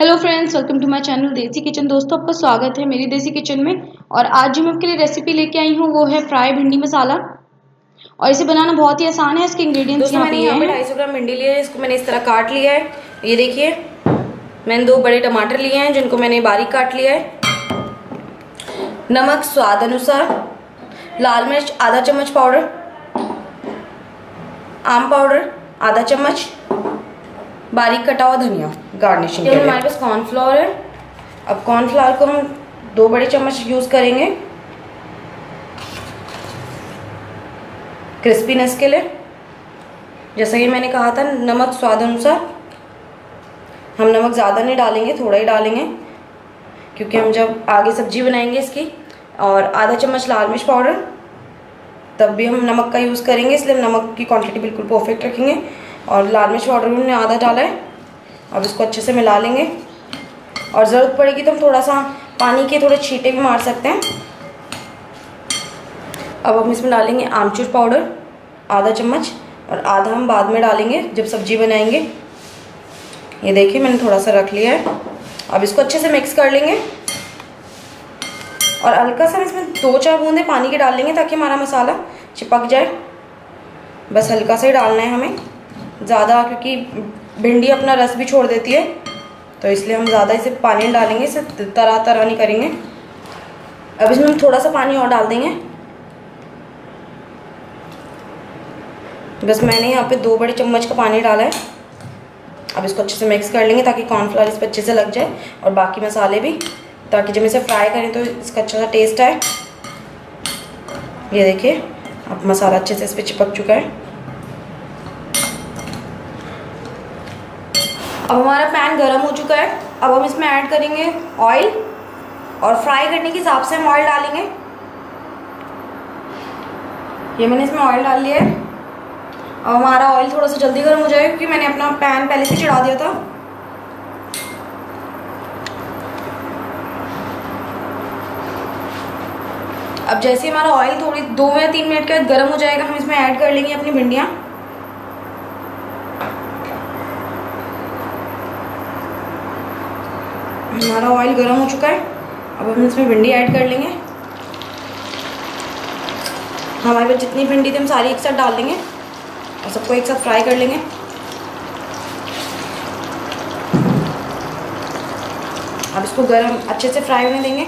Hello friends welcome to my channel Desi Kitchen दोस्तों आपका स्वागत है मेरी देसी किचन में। और आज जो मैं आपके लिए रेसिपी लेके आई हूँ वो है फ्राई भिंडी मसाला। और इसे बनाना बहुत ही आसान है इसके इंग्रेडिएंट्स यहाँ मैंने यहाँ पे ढाई सौ ग्राम भिंडी लिया है इसको मैंने इस तरह काट लिया है। ये देखिए मैंने दो बड़े टमाटर लिए हैं जिनको मैंने बारीक काट लिया है। नमक स्वाद अनुसार लाल मिर्च आधा चम्मच पाउडर आम पाउडर आधा चम्मच बारीक कटा हुआ धनिया गार्निशिंग के लिए। हमारे पास कॉर्नफ्लोर है। अब कॉर्नफ्लावर को हम दो बड़े चम्मच यूज़ करेंगे। क्रिस्पीनेस के लिए। जैसा कि मैंने कहा था नमक स्वाद अनुसार। हम नमक ज़्यादा नहीं डालेंगे थोड़ा ही डालेंगे क्योंकि हम जब आगे सब्ज़ी बनाएँगे इसकी और आधा चम्मच लाल मिर्च पाउडर तब भी हम नमक का यूज़ करेंगे इसलिए नमक की क्वांटिटी बिल्कुल परफेक्ट रखेंगे। और लाल मिर्च पाउडर भी हमने आधा डाला है। अब इसको अच्छे से मिला लेंगे। और ज़रूरत पड़ेगी तो हम थोड़ा सा पानी के थोड़े छींटे भी मार सकते हैं। अब हम इसमें डालेंगे आमचूर पाउडर, आधा चम्मच, और आधा हम बाद में डालेंगे जब सब्ज़ी बनाएँगे। ये देखिए, मैंने थोड़ा सा रख लिया है। अब इसको अच्छे से मिक्स कर लेंगे। और हल्का सा इसमें दो चार बूंदे पानी के डाल लेंगे ताकि हमारा मसाला चिपक जाए। बस हल्का सा ही डालना है हमें। ज़्यादा, क्योंकि भिंडी अपना रस भी छोड़ देती है तो इसलिए हम ज़्यादा इसे पानी डालेंगे, इसे तरह तरह नहीं करेंगे। अब इसमें हम थोड़ा सा पानी और डाल देंगे। बस मैंने यहाँ पे दो बड़े चम्मच का पानी डाला है। अब इसको अच्छे से मिक्स कर लेंगे, ताकि कॉर्नफ्लावर इस पर अच्छे से लग जाए, और बाकी मसाले भी, ताकि जब इसे फ्राई करें तो इसका अच्छा सा टेस्ट आए। ये देखिए, अब मसाला अच्छे से इस पर चिपक चुका है। अब हमारा पैन गर्म हो चुका है। अब हम इसमें ऐड करेंगे ऑयल और फ्राई करने के हिसाब से हम ऑयल डालेंगे। ये मैंने इसमें ऑयल डाल लिया है। अब हमारा ऑयल थोड़ा सा जल्दी गर्म हो जाएगा क्योंकि मैंने अपना पैन पहले से चढ़ा दिया था। अब जैसे हमारा ऑयल थोड़ी दो या तीन मिनट के बाद गर्म हो जाएगा, हम इसमें ऐड कर लेंगे अपनी भिंडियाँ। हमारा ऑयल गर्म हो चुका है। अब हम इसमें भिंडी ऐड कर लेंगे। हमारे पास जितनी भिंडी थी, हम सारी एक साथ डाल देंगे और सबको एक साथ फ्राई कर लेंगे। अब इसको गरम अच्छे से फ्राई होने देंगे।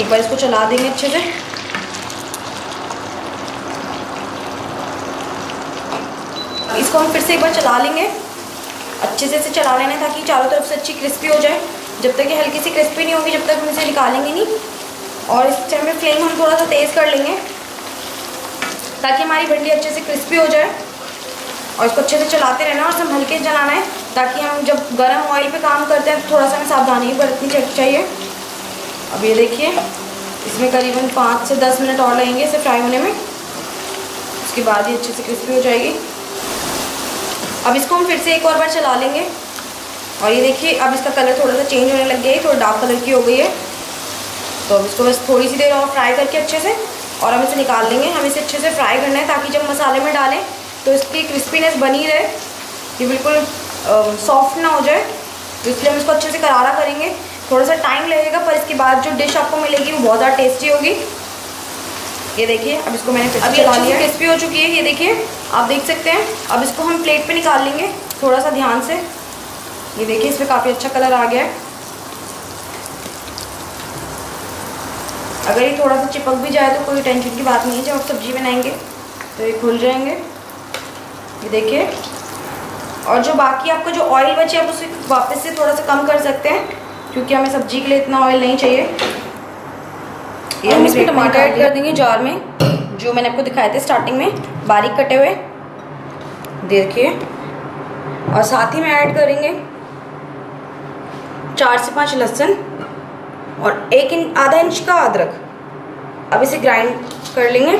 एक बार इसको चला देंगे अच्छे से। इसको हम फिर से एक बार चला लेंगे। अच्छे से इसे चला लेना ताकि चारों तरफ़ से अच्छी क्रिस्पी हो जाए। जब तक ये हल्की सी क्रिस्पी नहीं होगी, जब तक हम इसे निकालेंगे नहीं। और इस टाइम में फ्लेम हम थोड़ा सा तेज़ कर लेंगे, ताकि हमारी भिंडी अच्छे से क्रिस्पी हो जाए। और इसको अच्छे से चलाते रहना और सब हल्के चलाना है, ताकि हम जब गर्म ऑयल पे काम करते हैं तो थोड़ा सा हमें सावधानी बरतनी चाहिए। अब ये देखिए, इसमें करीबन पाँच से दस मिनट और लगेंगे इसे फ्राई होने में। उसके बाद ही अच्छे से क्रिस्पी हो जाएगी। अब इसको हम फिर से एक और बार चला लेंगे। और ये देखिए, अब इसका कलर थोड़ा सा चेंज होने लग गया है, थोड़ा डार्क कलर की हो गई है। तो अब इसको बस थोड़ी सी देर और फ्राई करके अच्छे से, और हम इसे निकाल लेंगे। हम इसे अच्छे से फ्राई करना है ताकि जब मसाले में डालें तो इसकी क्रिस्पीनेस बनी रहे, ये बिल्कुल सॉफ्ट ना हो जाए। तो इसलिए हम इसको अच्छे से करारा करेंगे। थोड़ा सा टाइम लगेगा, पर इसके बाद जो डिश आपको मिलेगी वो बहुत ज़्यादा टेस्टी होगी। ये देखिए अब इसको मैंने फिर चला लिया क्रिस्पी हो चुकी है ये देखिए आप देख सकते हैं। अब इसको हम प्लेट पे निकाल लेंगे थोड़ा सा ध्यान से। ये देखिए इसमें काफ़ी अच्छा कलर आ गया है। अगर ये थोड़ा सा चिपक भी जाए तो कोई टेंशन की बात नहीं है जब आप सब्ज़ी बनाएँगे तो ये खुल जाएँगे। ये देखिए और जो बाकी आपका जो ऑयल बचे आप उसे वापस से थोड़ा सा कम कर सकते हैं क्योंकि हमें सब्ज़ी के लिए इतना ऑयल नहीं चाहिए। ये हम इसमें टमाटर ऐड कर देंगे जार में जो मैंने आपको दिखाए थे स्टार्टिंग में बारीक कटे हुए। देखिए। और साथ ही में ऐड करेंगे चार से पाँच लहसुन और एक इंच आधा इंच का अदरक। अब इसे ग्राइंड कर लेंगे।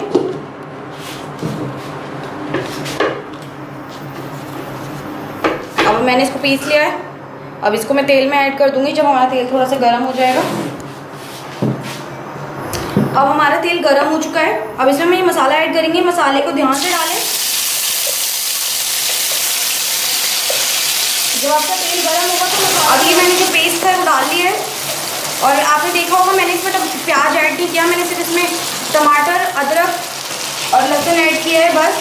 अब मैंने इसको पीस लिया है। अब इसको मैं तेल में ऐड कर दूँगी जब हमारा तेल थोड़ा सा गर्म हो जाएगा। अब हमारा तेल गर्म हो चुका है। अब इसमें हम ये मसाला ऐड करेंगे। मसाले को ध्यान से डालें। जब आपका तेल गर्म होगा तो अब ये मैंने जो पेस्ट है वो डाल लिया है। और आपने देखा होगा, मैंने इसमें प्याज ऐड नहीं किया। मैंने सिर्फ़ इसमें टमाटर, अदरक और लहसुन ऐड किया है बस।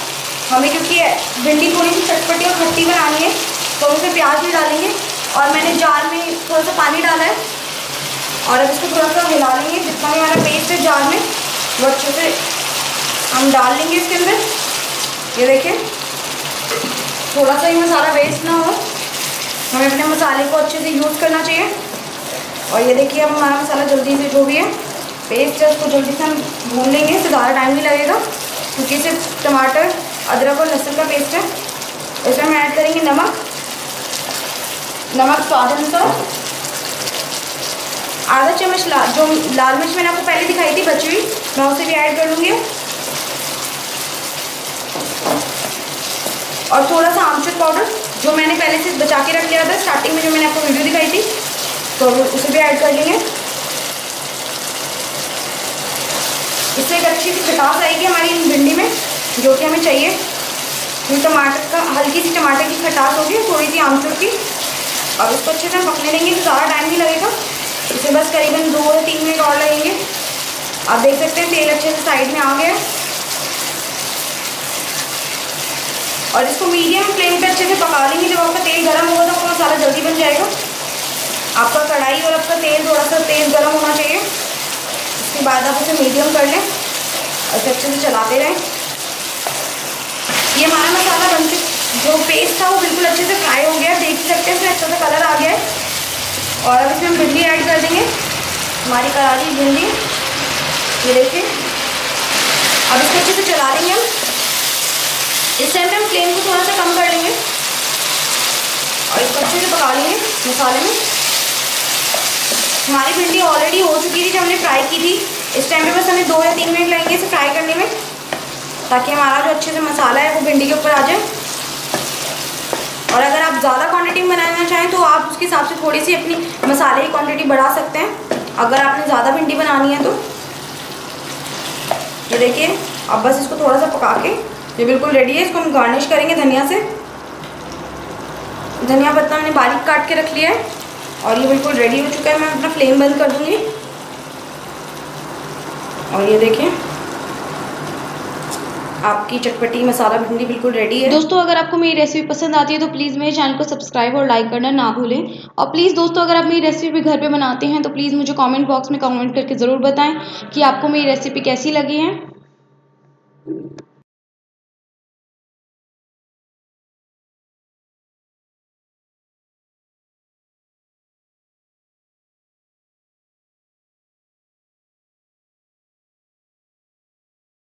हमें क्योंकि भिंडी थोड़ी सी चटपटी और खट्टी बनानी है तो हम उसमें प्याज भी डालेंगे। और मैंने जार में थोड़ा सा पानी डाला है। और अब इसको थोड़ा सा हिला लेंगे, जितना भी हमारा पेस्ट है जार में, वो अच्छे से हम डाल लेंगे इसके अंदर। ये देखिए थोड़ा सा ही मसाला वेस्ट ना हो। हमें अपने मसाले को अच्छे से यूज़ करना चाहिए। और ये देखिए, अब हमारा मसाला जल्दी से जो भी है पेस्ट है, उसको जल्दी से हम भून लेंगे। इससे ज़्यादा टाइम नहीं लगेगा, क्योंकि सिर्फ़ टमाटर, अदरक और लहसुन का पेस्ट है। इसमें हम ऐड करेंगे नमक। नमक स्वाद अनुसार। आधा चम्मच ला, जो लाल मिर्च मैंने आपको पहले दिखाई थी, बची हुई, मैं उसे भी ऐड कर लूँगी। और थोड़ा सा आमचूर पाउडर जो मैंने पहले से बचा के रख लिया था स्टार्टिंग में जो मैंने आपको वीडियो दिखाई थी तो उसे भी ऐड कर लेंगे। इससे एक अच्छी सी खटास आएगी हमारी इन भिंडी में, जो कि हमें चाहिए। ये टमाटर का, हल्की सी टमाटर की खटास होगी, थोड़ी सी आमचूर की। और उसको अच्छे से हम पकने देंगे तो ज़्यादा टाइम नहीं लगेगा। इसे बस करीबन दो या तीन मिनट और लगेंगे। आप देख सकते हैं, तेल अच्छे से साइड में आ गया और इसको मीडियम फ्लेम पे अच्छे से पका लेंगे जब आपका तेल गर्म होगा तो आपका मसाला जल्दी बन जाएगा। आपका कढ़ाई और आपका तेल थोड़ा सा तेज़ गर्म होना चाहिए। उसके बाद आप उसे मीडियम कर लें और इसे अच्छे से चलाते रहें। ये हमारा मसाला बन जो पेस्ट था वो बिल्कुल अच्छे से फ्राई हो गया देख सकते हैं, इसमें अच्छा सा कलर आ गया है। और अब इसमें भिंडी ऐड कर देंगे। हमारी करारी भिंडी। ये देखिए। अब इसको अच्छे से चला देंगे हम। इस टाइम पे हम फ्लेम को थोड़ा सा कम कर लेंगे। और इसको अच्छे से पका लेंगे मसाले में। हमारी भिंडी ऑलरेडी हो चुकी थी, जब हमने फ्राई की थी। इस टाइम पे बस हमें दो या तीन मिनट लगेंगे इसे फ्राई करने में, ताकि हमारा जो अच्छे से मसाला है, वो भिंडी के ऊपर आ जाए। और अगर आप ज़्यादा क्वांटिटी में बनाना चाहें तो आप उसके हिसाब से थोड़ी सी अपनी मसाले की क्वांटिटी बढ़ा सकते हैं। अगर आपने ज़्यादा भिंडी बनानी है तो। ये देखिए, अब बस इसको थोड़ा सा पका के, ये बिल्कुल रेडी है। इसको हम गार्निश करेंगे धनिया से। धनिया पत्ता मैंने बारीक काट के रख लिया है और ये बिल्कुल रेडी हो चुका है। मैं अपना फ्लेम बंद कर दूँगी। और ये देखें आपकी चटपटी मसाला भिंडी बिल्कुल रेडी है। दोस्तों, अगर आपको मेरी रेसिपी पसंद आती है तो प्लीज़ मेरे चैनल को सब्सक्राइब और लाइक करना ना भूलें। और प्लीज़ दोस्तों, अगर आप मेरी रेसिपी भी घर पे बनाते हैं तो प्लीज़ मुझे कमेंट बॉक्स में कमेंट करके ज़रूर बताएँ कि आपको मेरी रेसिपी कैसी लगी है।